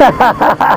Ha ha ha ha!